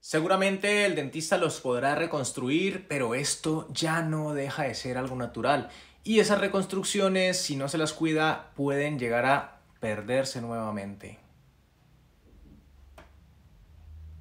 Seguramente el dentista los podrá reconstruir, pero esto ya no deja de ser algo natural. Y esas reconstrucciones, si no se las cuida, pueden llegar a perderse nuevamente.